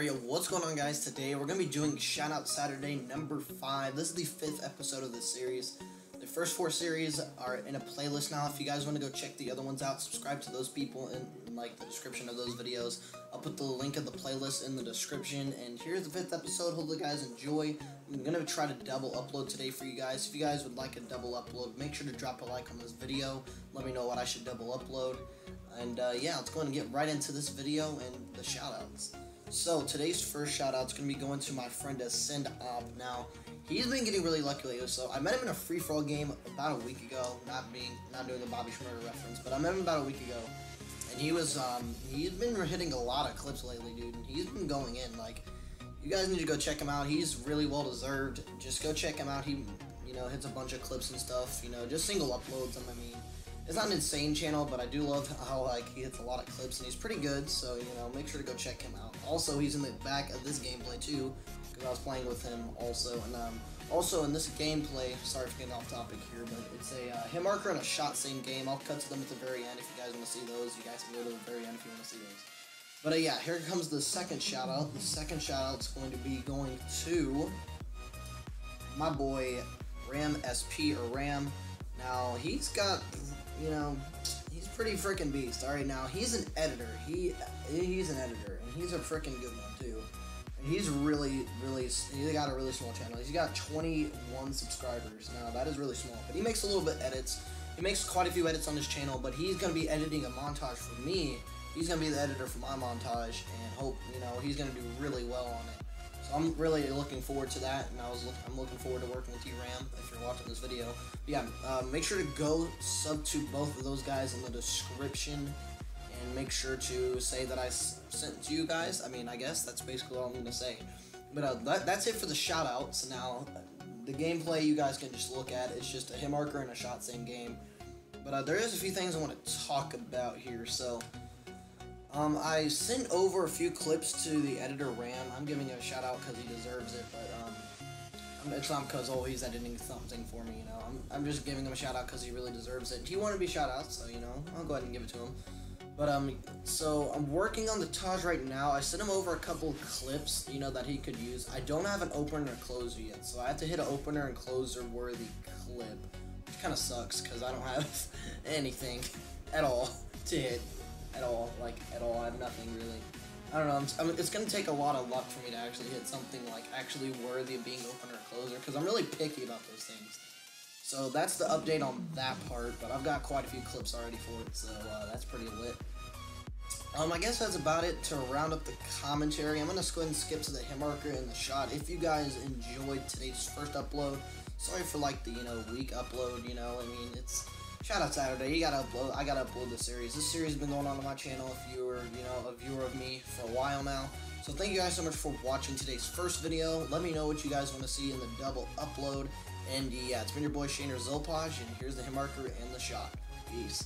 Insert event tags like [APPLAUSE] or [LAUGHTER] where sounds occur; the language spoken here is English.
Yo, what's going on, guys? Today we're gonna be doing Shout Out Saturday number five. This is the fifth episode of this series. The first four series are in a playlist now. If you guys want to go check the other ones out, subscribe to those people in, like the description of those videos. I'll put the link of the playlist in the description. And here's the fifth episode. Hope you guys enjoy. I'm gonna try to double upload today for you guys. If you guys would like a double upload, make sure to drop a like on this video. Let me know what I should double upload. And uh, yeah, let's go and get right into this video and the shout outs. So today's first shout out is going to be going to my friend Ascend Op. Now, he's been getting really lucky lately. So I met him in a free for all game about a week ago. Not being not doing the Bobby Shmurda reference, but I met him about a week ago. And he was um he's been hitting a lot of clips lately, dude. And he's been going in like you guys need to go check him out. He's really well deserved. Just go check him out. He you know hits a bunch of clips and stuff. You know just single uploads. I mean it's not an insane channel, but I do love how like he hits a lot of clips and he's pretty good. So you know, make sure to go check him out. Also, he's in the back of this gameplay too, because I was playing with him also. And um, also in this gameplay, sorry for getting off topic here, but it's a uh, hit marker and a shot same game. I'll cut to them at the very end if you guys want to see those. You guys can go to the very end if you want to see those. But uh, yeah, here comes the second shout out. The second shout out is going to be going to my boy Ram SP or Ram. Now he's got you know, he's pretty freaking beast. All right, now he's an editor. He he's an editor, and he's a freaking good one too. And he's really, really, he's got a really small channel. He's got 21 subscribers. Now that is really small, but he makes a little bit edits. He makes quite a few edits on his channel, but he's gonna be editing a montage for me. He's gonna be the editor for my montage, and hope you know he's gonna do really well on it. So I'm really looking forward to that, and I was look, I'm looking forward to working with you, Ram, if you're watching this video. But yeah, uh, make sure to go sub to both of those guys in the description, and make sure to say that I sent to you guys. I mean, I guess that's basically all I'm gonna say. But uh, that, that's it for the shoutouts. Now, the gameplay you guys can just look at. It's just a hit marker and a shot same game. But uh, there is a few things I want to talk about here. So. Um, I sent over a few clips to the editor Ram. I'm giving him a shout out because he deserves it, but um, it's not because oh he's editing something for me, you know. I'm, I'm just giving him a shout out because he really deserves it. He wanted to be shout out, so you know I'll go ahead and give it to him. But um, so I'm working on the Taj right now. I sent him over a couple clips, you know, that he could use. I don't have an opener and closer yet, so I have to hit an opener and closer worthy clip, which kind of sucks because I don't have [LAUGHS] anything at all to hit at all, like at all. I have nothing really. I don't know. I'm, I'm, it's gonna take a lot of luck for me to actually hit something like actually worthy of being opener or closer because I'm really picky about those things. So that's the update on that part, but I've got quite a few clips already for it, so uh, that's pretty lit. Um, I guess that's about it to round up the commentary. I'm gonna go ahead and skip to the hit marker and the shot. If you guys enjoyed today's first upload, sorry for like the you know weak upload. You know, I mean it's Shout out Saturday. You gotta upload. I gotta upload this series. This series has been going on on my channel. If you were, you know, a viewer of me for a while now. So thank you guys so much for watching today's first video. Let me know what you guys want to see in the double upload. And yeah, it's been your boy Shaner Zopaj, and here's the hit marker and the shot. Peace.